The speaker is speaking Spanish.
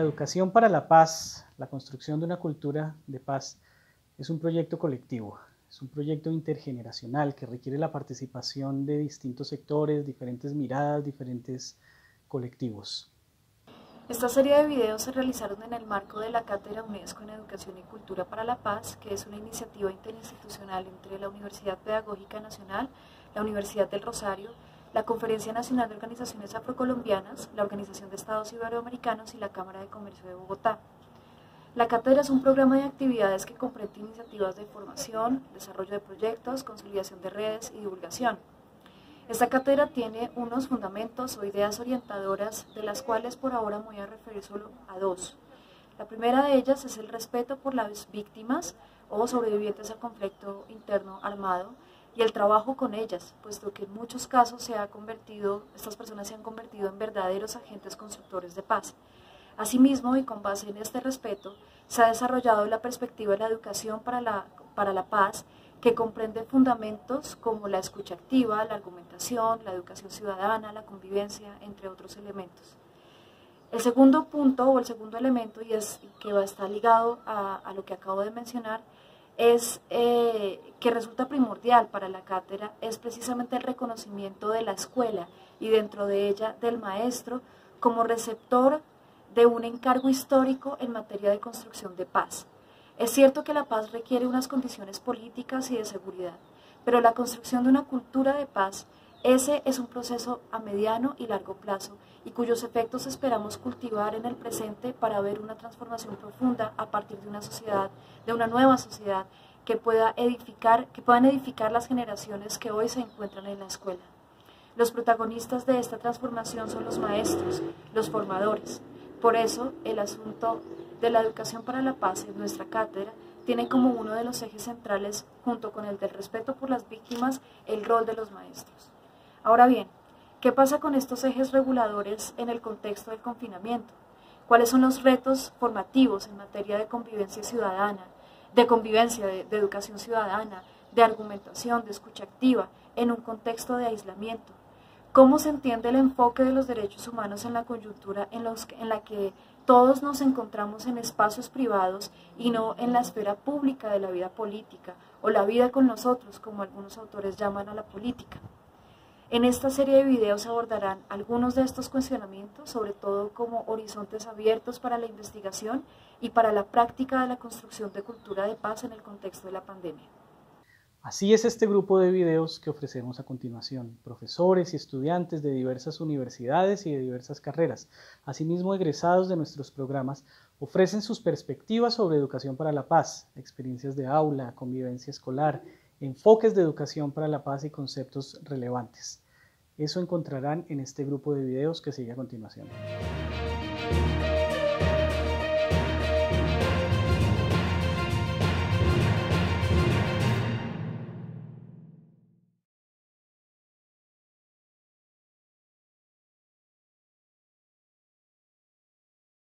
educación para la paz, la construcción de una cultura de paz, es un proyecto colectivo, es un proyecto intergeneracional que requiere la participación de distintos sectores, diferentes miradas, diferentes colectivos. Esta serie de videos se realizaron en el marco de la Cátedra UNESCO en Educación y Cultura para la Paz, que es una iniciativa interinstitucional entre la Universidad Pedagógica Nacional, la Universidad del Rosario, la Conferencia Nacional de Organizaciones Afrocolombianas, la Organización de Estados Iberoamericanos y la Cámara de Comercio de Bogotá. La cátedra es un programa de actividades que comprende iniciativas de formación, desarrollo de proyectos, consolidación de redes y divulgación. Esta cátedra tiene unos fundamentos o ideas orientadoras de las cuales por ahora me voy a referir solo a dos. La primera de ellas es el respeto por las víctimas o sobrevivientes al conflicto interno armado y el trabajo con ellas, puesto que en muchos casos se ha convertido, estas personas se han convertido en verdaderos agentes constructores de paz. Asimismo, y con base en este respeto, se ha desarrollado la perspectiva de la educación para la, para la paz que comprende fundamentos como la escucha activa, la argumentación, la educación ciudadana, la convivencia, entre otros elementos. El segundo punto o el segundo elemento, y es que va a estar ligado a, lo que acabo de mencionar, es eh, que resulta primordial para la cátedra es precisamente el reconocimiento de la escuela y dentro de ella del maestro como receptor de un encargo histórico en materia de construcción de paz. Es cierto que la paz requiere unas condiciones políticas y de seguridad, pero la construcción de una cultura de paz, ese es un proceso a mediano y largo plazo y cuyos efectos esperamos cultivar en el presente para ver una transformación profunda a partir de una sociedad, de una nueva sociedad que pueda edificar, que puedan edificar las generaciones que hoy se encuentran en la escuela. Los protagonistas de esta transformación son los maestros, los formadores. Por eso, el asunto de la educación para la paz en nuestra cátedra tiene como uno de los ejes centrales, junto con el del respeto por las víctimas, el rol de los maestros. Ahora bien, ¿qué pasa con estos ejes reguladores en el contexto del confinamiento? ¿Cuáles son los retos formativos en materia de convivencia ciudadana, de convivencia, de, educación ciudadana, de argumentación, de escucha activa, en un contexto de aislamiento? ¿Cómo se entiende el enfoque de los derechos humanos en la coyuntura en, la que todos nos encontramos en espacios privados y no en la esfera pública de la vida política o la vida con nosotros, como algunos autores llaman a la política. En esta serie de videos abordarán algunos de estos cuestionamientos, sobre todo como horizontes abiertos para la investigación y para la práctica de la construcción de cultura de paz en el contexto de la pandemia. Así es este grupo de videos que ofrecemos a continuación. Profesores y estudiantes de diversas universidades y de diversas carreras, asimismo egresados de nuestros programas, ofrecen sus perspectivas sobre educación para la paz, experiencias de aula, convivencia escolar, enfoques de educación para la paz y conceptos relevantes. Eso encontrarán en este grupo de videos que sigue a continuación.